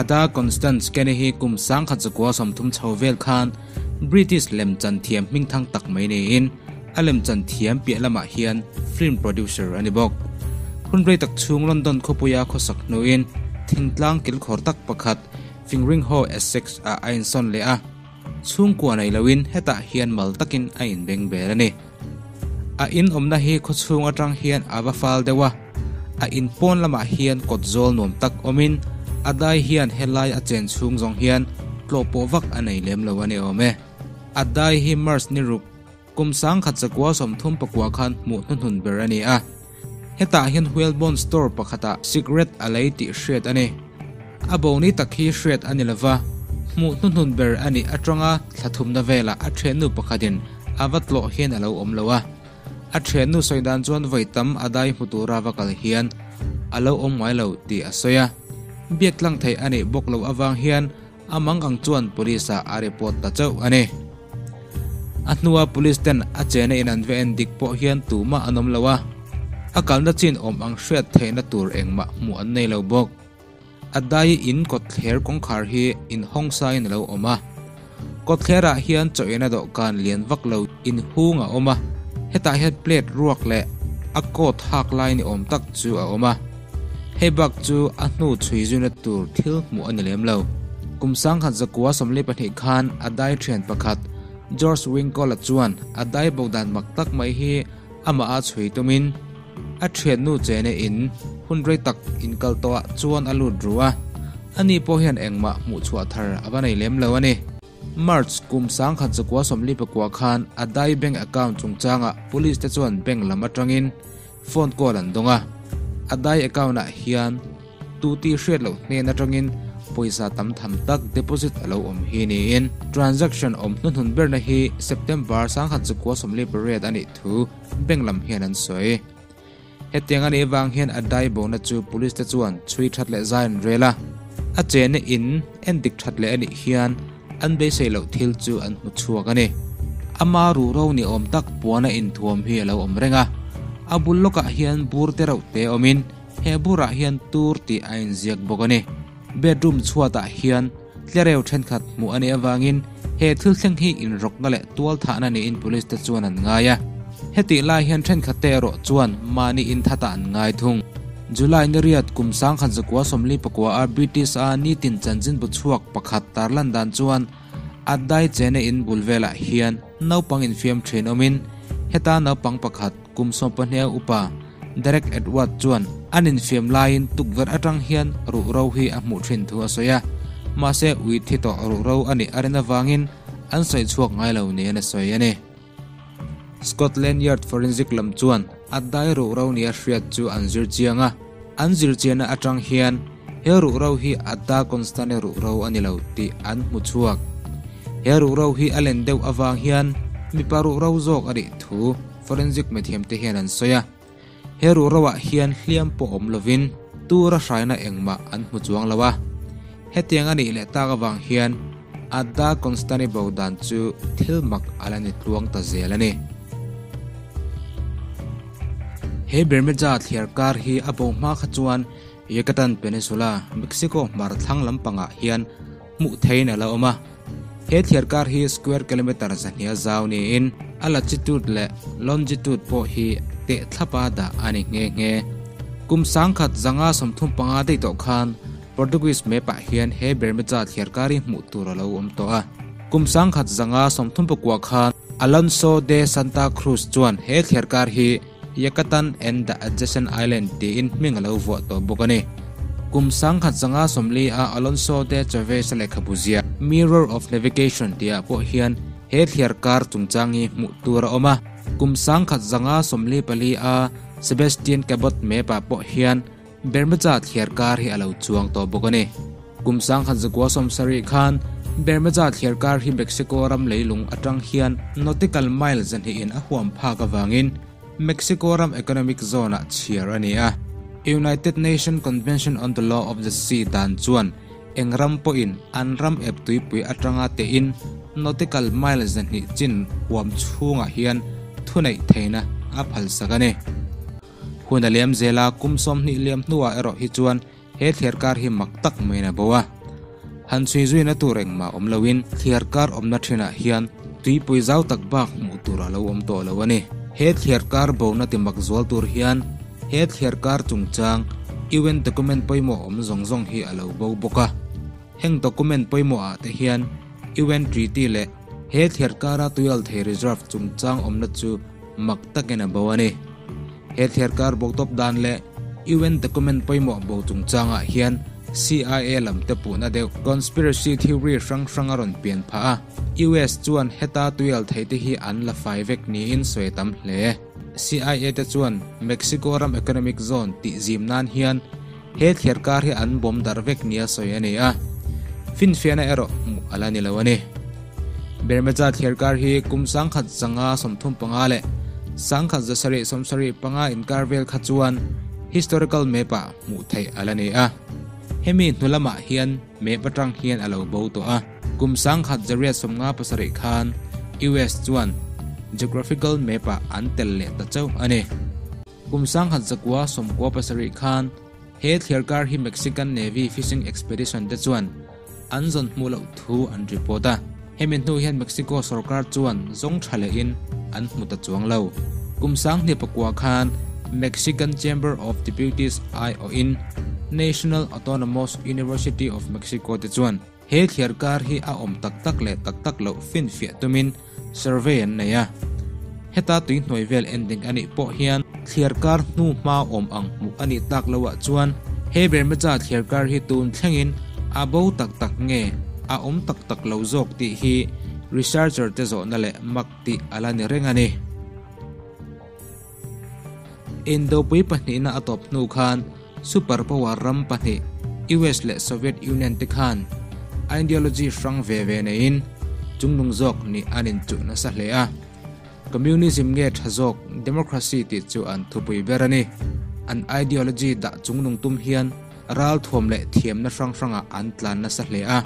ada constance kene hi kum sang khat zakwa som thum chhovel khan british lem chan thiam ming thang tak mai ne in. A lem chan thiam pi lama hian film producer ani bok hun rei tak chung london khopuya khosak no in thingtlang kil khor tak pakhat fingering ho essex a ainson le a chung kwa nei lawin heta hian mal takin a in beng ber ani a in omna hi kho chung atang hian ava fal dewa a in pon lama hian kot zol nom tak omin adai hian helai achen chung zong hian tlopo vak anei lem lo ani ome e. adai hi mars ni rup, kum sang khat chakwa som thum pakwa khan mu hun hun ber ani a. Heta hian whalebone store pakhata cigarette alai ti hriat ani. Aboni takhi hriat ani lova mu hun hun ber ani atronga thathum na vela a thenu pakhatin avatlo hian alo om lowa a. Then soidan chuan voitam adai mutura vakal hian. Alo om mai lo ti asoya biak lang thei ani bok lo awang hian, amang ang chuan polisa a report ta chau ani. Atnuwa police ten a chene in an ven dik po hian tu ma anom lawa akal na chin om ang hret the na tur engma mu an nei lo bok. Adai in kot thler kong khar hi in hong sai in lo oma kot thlera hian choina do kan lian vak lo in hunga oma heta het plate ruak le a ko thak lai ni om tak chu a oma he bak chu anh nu chui zuna tur thiếu mu anh lem lo kum sang khan zakwa somle pa khan adai thian pakhat george Winkle kola chuan adai bầu đàn mặc tắc mấy hi ama a chui tumin a thian nu chene in đậy tắc in cal toa chuan alu anh ani po hian engma mu chua thar awanei lem lâu ani March kum sang khat zakwa somli pakwa khan adai bank account chungchanga police te chuan bank lama tangin phone call an donga adai account a hian tu ti hret lo ne na tangin poisa tam tham tak deposit alo om hi ni in. Transaction om nun hun ber na hi september sang khat zakwa somli parade ani thu bank lam hian an soi. Hetiang ani wang hian adai bo na chu police te chuan chui that le zain rela. A chen in endik that le ani hian an be sei lo thil chu an mu chuak ani. Ama ru ro ni om tak puana in thuam hi alo om renga abul hian bur te ro te omin he bura hian tur ti ain ziak bokani bedroom chuata hian tlereu then khat mu ane awangin he thil thleng hi in rok ngale tual thana ni in police te chuan an ngaya heti lai hian then khat te ro chuan mani in thata an ngai thung. July ni riat kum sang khan zakwa somli pakwa a British a ni tin chanjin bu chuak pakhat tarlan dan chuan. Adai chene in bulvela hian naupang in fiam train omin heta naupang pakhat kum som upa, Derek edward chuan, anin fiam lain tukver atang hian, ru ro hi a mu thin thu asoya ma se ui thi to ru ro ani arena wangin an sai chuak ngai lo ne na soya ne Scotland Yard forensic lam chuan adai ro ro ni a hriat chu an zir chianga an zir chiana atang hian he ru ro hi adda constane ru ro ani lo ti an mu chuak. He ru ro hi alen deuh awang hian mi paru ro zok ari thu forensic methiam te hian an soya à. he ru ro à, wa hian hliam po om lovin tura hraina engma an mu chuang lawa à. he tiang ani le ta ga wang hian adda constane bodan chu thilmak alani tluang ta zelani he bermeja thiar kar hi abo ma khachuan Yucatan Peninsula, Mexico mar thlang lampanga ah hian, mu thein ala oma he thiar kar hi square kilometer zania zaw ni in latitude le longitude po hi te thapa da ani nge nge. Kum sang khat zanga somthum panga dei to khan, Portuguese me pa hian he bermeja thierkari mu tur lo om to a kum sang khat zanga somthum pakwa khan, Alonso de Santa Cruz chuan he thierkar hi yakatan and the adjacent island ti in mingalo vo to bokani kum sang khat zanga somli a Alonso de Chavez le khabuzia mirror of navigation tia po hian he thiar kar chungchangi mu tura oma. Kum sang khat zanga somli pali a Sebastian Cabot me pa po hian bermaja thiar kar hi alo chuang to bokani kum sang khat zakwa som sari khan. Bermaja thiar kar hi Mexico ram leilung atang hian nautical miles an hi in a huam pha ka wangin Mexico ram economic zone a chiar ania United Nations Convention on the Law of the Sea dan chuan engram po in anram ep tui pui atanga te in. Nautical miles ni chin huam chunga hian thunai theina a phal sakane. Huna lem zela kum som ni lem nuwa ero hi chuan he thlerkar hi mak tak meina bowa. Han chui zui na tureng ma om thlerkar omna om thina hian tui pui zau tak bak mu tura lo om to lo ani he thlerkar kar bo na timak zual tur hian he thlerkar chungchang chung document poimo om zong zong hi alo bo boka heng document poimo a te hian un treaty le he thiar kara tuyal the reserve chung chang om chu mak takena bawani he thiar kar top dan le un document poimo bo chung changa hian CIA lam te pu na de conspiracy theory rang rang aron pian pha US chuan heta tual theite hi an la fai vek ni in soi tam hle. CIA te chuan Mexico ram economic zone ti zim nan hian he thiar kar hi an bom dar vek nia soi ania a fin fiana ero mu ala ni lawani bermecha thiar hi, kum sang khat changa somthum panga le. Sang khat jasari som sari panga in karvel khachuan historical mepa mu thai alani a. Hemi nulama hian, me batang hian alo bo to a. Kum sang khat zaria somnga pasari khan US chuan. Geographical mepa antel le ta chau ane kum sang khat zakwa somkwa pasari khan. He thlerkar hi Mexican Navy fishing expedition te chuan an zon mulo thu an reporta hemi nu hian Mexico sarkar chuan zong thale in an muta chuang lo. Kum sang ni pakwa khan, Mexican Chamber of Deputies ioin National Autonomous University of Mexico ti chuan. He thiar kar hi a om tak tak le tak tak lo fin fia tumin, survey an neya heta tui hnoi vel ending ani po hian, thiar kar nu ma om ang mu ani tak lawa chuan. He ber ma cha thiar kar hi tun thlengin a bo tak tak nge a om tak tak lo zok ti hi researcher te zo na le mak ti ala ni reng ani indo pui pahni na atop nu khan superpower ram pahnih US le Soviet Union te khan. Ideology rang ve ve ne in chungnung jok ni anin chu na sa hle a. Communism nge thazok democracy ti chu an thupui berani an ideology da chungnung tum hian ral thom le thiam na rang franga an tlan na sa hle a.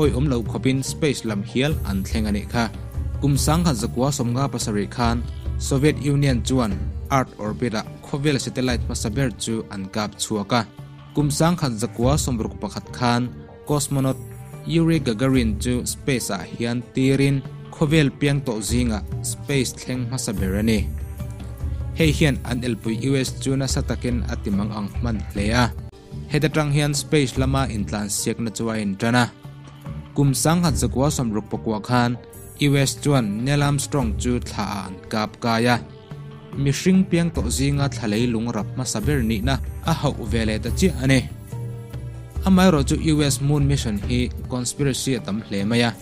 Oi um lo khopin space lam hial an thlengani kha. Kum sang kha zakwa somga pasari khan. Soviet Union chuan art orbit a khovel satellite masaber chu an kap chuaka kumsang khat zakwa somruk pakhat khan. Cosmonaut Yuri Gagarin chu space a hian tirin khovel piang to zinga space thleng masaberani hei hian an elpui US chu na satakin atimang ang man hlea hedatang hian space lama intlan siak na sáng tana kumsang quá zakwa sombruk pakwa khan US chuan Neil Armstrong chu thả an kap kaya mi hring piang to zinga thalei lung rap ma saber ni na, a hau vele ta chi ane amai ro chu US moon mission hi conspiracy tam hle maya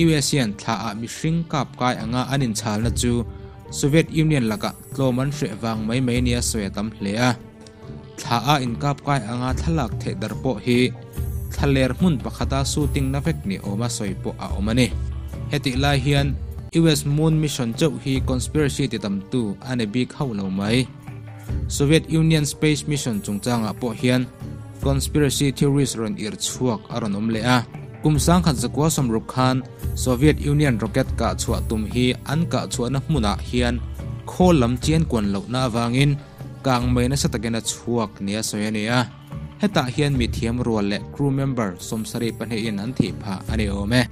USian thla a mi hring kap kai anga anin chal na chu Soviet Union laka tloman hre wang mai mai nia swe tam hle a. ถ้าอินกับกายอ่างทลักเทดรปฮีทะเลมุนปะคตาสูติงนักเวกนี่ออกมาสอยปะอาออกมาเนเฮติลาเฮียนอีเวสมูนมิชชั่นเจ้าฮีคอนสปิเรซีติดตามตู้อันเอบิกเข้าเราไหม Soviet Union Space Mission จงจางอะปอเฮียนี้คอน spiracy theories รอนอิรชวกอรอนอมเลอะกุมสังขัดสกัวสมรุกขัน Soviet Union rocket กะชัวตุมฮีอันกะชัวนักมุนาเฮียนโคลมเจียนกวนเหล่านาวางอิน kang mai na satakena chuak nia soyania heta hian mi thiam rual le crew member somsari panhe in an thi pha ani ome.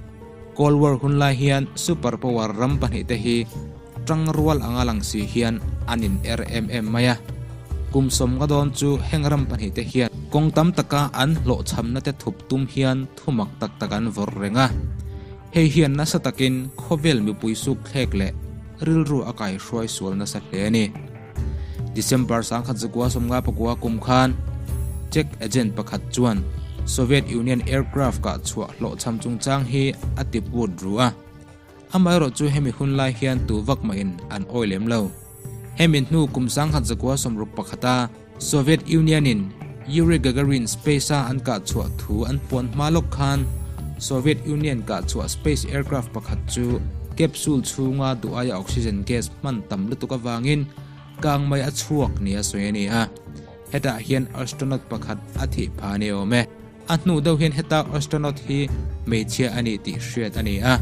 Cold War hun lai hian super power ram pani te hi. Tang rual anga lang si hian anin RMM maya. Kum som ga don chu hengram pani te hian kong tam taka an lo cham na te thup tum hian thumak tak takan vor renga. Hei hian na sa takin, khovel mi pui su khlek le. Ril ru akai hroi sual na sa hle ni December sang khat zagwa som nga pakwa kum khan. Check agent pakhat chuan. Soviet Union aircraft ka chua lo cham chung chang hi atip wood amai ro chu hemi hun lai hian tu vak ma in an oilem lo. Hemin nu kum sang khat zakwa somruk pakhata. Soviet Union in Yuri Gagarin space an ka chua thu an pon malok khan. Soviet Union ka chua space aircraft pakhat chu capsule chunga du aya oxygen gas man tam lutuka wangin. Kang mai a chuak nia soyani a heta hian astronaut pakhat athi phane ome a hnu deuh hian heta astronaut hi meichia ani tih hriat ani a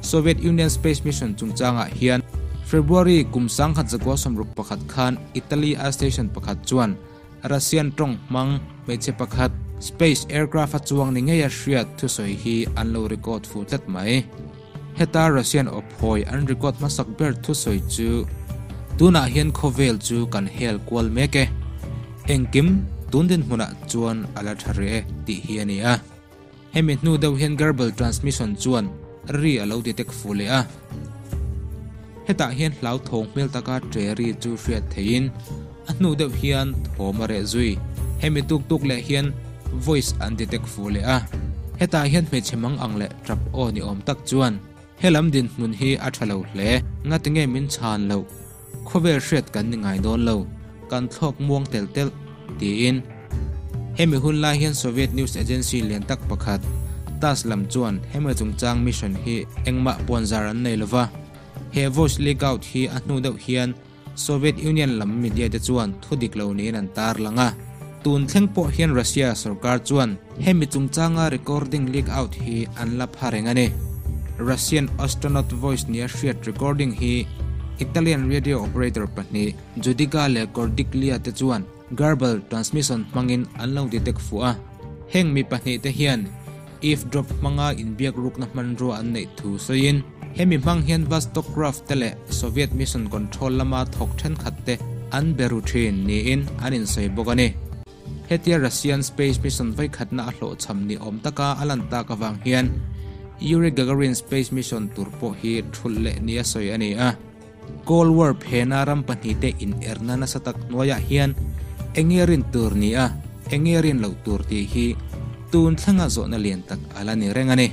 Soviet Union Space Mission chungchanga hian February kumsang khat zakwa somruk pakhat khan Italy a station pakhat chuan Russian tong mang meiche pakhat space aircraft a chuang ni ngeya hriat thu soi hi an lo record fu tlat mai heta russian ophoi an record masak ber thu soi chu tuna hian khovel chu kan hel kwal meke engkim tundin hmuna chuan ala thare e, ti hiania hemi hnu deuh hian garbal transmission chuan ri alo detect fule a. Heta hian hlau thong mel taka treri chu hriat thein a hnu deuh hian thomare zui. Hemi tuk tuk le hian voice an detect fule a. Heta hian me chemang ang le trap o ni om tak chuan. Helam din hmun hi a thalo hle. Ngatinge min chan lo khovel hriat kan ni ngai don lo. Kan thlok muang tel tel, ti in. Hemi hun lai hian soviet news agency len tak pakhat. Tas lam chuan hemi chung chang mission hi engma ponzar an nei lova. He voice leak out hi a hnu deuh hian, soviet union lam media te chuan thudik lo ni an tar langa. Tun thleng po hian russia sarkar chuan, hemi chung changa recording leak out hi an la phareng ani. Russian astronaut voice near shriat recording hi Italian radio operator pani Judica le Cordiglia te chuan garble transmission mangin anlo detect fu a. Heng mi pani te hian if drop manga in biak ruk na man ro an nei thu soin. Hemi mang hian Vostokhrov tele Soviet mission control lama thok then khatte an beru thin ni in anin sei bokani hetia Russian space mission vai khatna a hlo cham ni om taka alanta ka wang hian. Yuri Gagarin space mission turpo hi thulle ni soi ani a. Cold War phena ram pahni te in erna na satak noya hian. Engerin tur ni a engerin lo tur ti hi. Tun thlanga zo na lian tak ala ni rengani